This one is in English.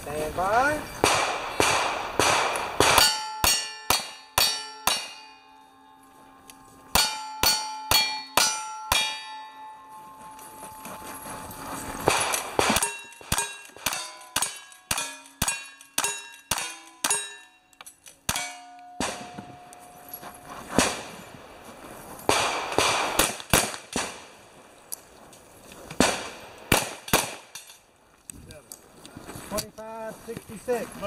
Stand by. Oh, Twenty-five, sixty-six.